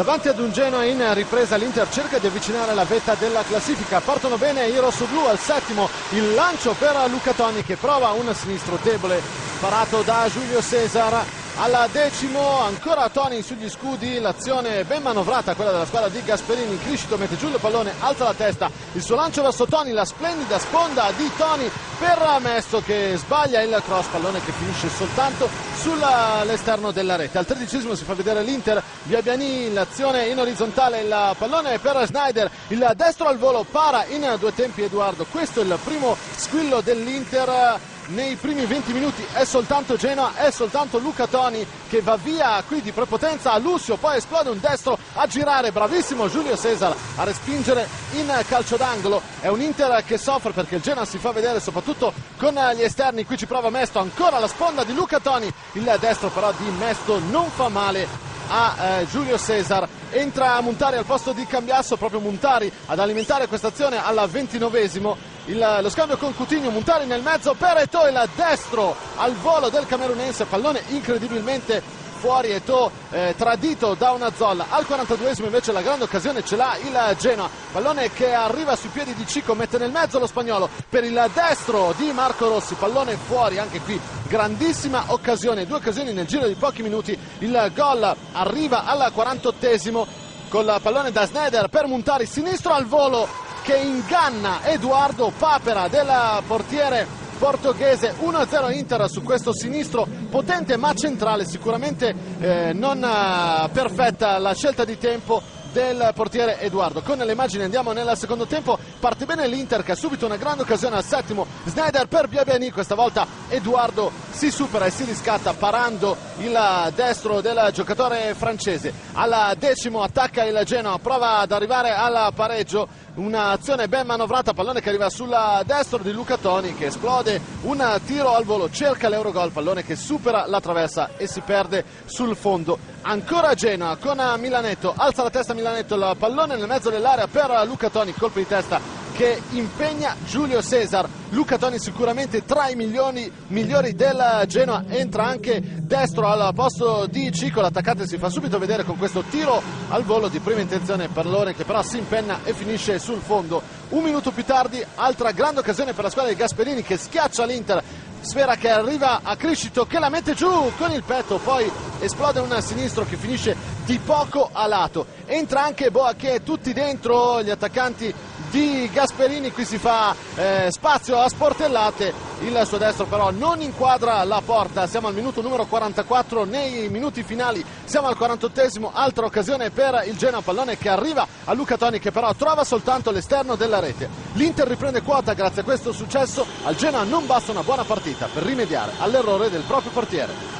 Davanti ad un Genoa in ripresa l'Inter cerca di avvicinare la vetta della classifica. Partono bene i rossoblù al settimo. Il lancio per Luca Toni che prova un sinistro debole parato da Giulio Cesar al decimo ancora Toni sugli scudi l'azione ben manovrata quella della squadra di Gasperini Criscito mette giù il pallone alza la testa il suo lancio verso Toni la splendida sponda di Toni per Mesto che sbaglia il cross pallone che finisce soltanto sull'esterno della rete. Al tredicesimo si fa vedere l'Inter Biabiani l'azione in orizzontale il pallone per Schneider il destro al volo para in due tempi Edoardo questo è il primo squillo dell'Inter nei primi 20 minuti è soltanto Genoa, è soltanto Luca Toni che va via qui di prepotenza. A Lucio, poi esplode un destro a girare, bravissimo Giulio Cesar a respingere in calcio d'angolo, è un Inter che soffre perché il Genoa si fa vedere soprattutto con gli esterni, qui ci prova Mesto, ancora la sponda di Luca Toni, il destro però di Mesto non fa male a eh, Giulio Cesar. Entra Montari al posto di Cambiasso proprio Montari ad alimentare questa azione alla ventinovesimo il, lo scambio con Coutinho Montari nel mezzo per Eto'o il destro al volo del camerunense pallone incredibilmente fuori Eto'o eh, tradito da una zolla. Al 42esimo invece la grande occasione ce l'ha il Genoa. Pallone che arriva sui piedi di Cico mette nel mezzo lo spagnolo per il destro di Marco Rossi. Pallone fuori anche qui. Grandissima occasione due occasioni nel giro di pochi minuti. Il gol arriva al 48esimo col pallone da Snyder per Montari sinistro al volo che inganna Edoardo Papera del portiere portoghese 1-0 Inter su questo sinistro potente ma centrale sicuramente eh, non eh, perfetta la scelta di tempo del portiere Edoardo. Con le immagini andiamo nel secondo tempo, parte bene l'Inter che ha subito una grande occasione al settimo, Snyder per Biabiani, questa volta Edoardo si supera e si riscatta parando il destro del giocatore francese. Al decimo attacca il Genoa, prova ad arrivare al pareggio, un'azione ben manovrata, pallone che arriva sul destro di Luca Toni che esplode, un tiro al volo, cerca l'Eurogol, pallone che supera la traversa e si perde sul fondo. Ancora Genoa con Milanetto, alza la testa Milanetto, il pallone nel mezzo dell'area per Luca Toni, colpo di testa che impegna Giulio Cesar. Luca Toni sicuramente tra i milioni migliori del Genoa, entra anche destro al posto di Cico, l'attaccante si fa subito vedere con questo tiro al volo di prima intenzione per Lore che però si impenna e finisce sul fondo. Un minuto più tardi, altra grande occasione per la squadra di Gasperini che schiaccia l'Inter sfera che arriva a Criscito che la mette giù con il petto poi esplode un sinistro che finisce di poco a lato. Entra anche Boacché tutti dentro gli attaccanti di Gasperini. Qui si fa eh, spazio a sportellate. Il suo destro però non inquadra la porta. Siamo al minuto numero 44 nei minuti finali siamo al 48esimo altra occasione per il Genoa pallone che arriva a Luca Toni che però trova soltanto l'esterno della rete. l'Inter riprende quota grazie a questo successo. Al Genoa non basta una buona partita per rimediare all'errore del proprio portiere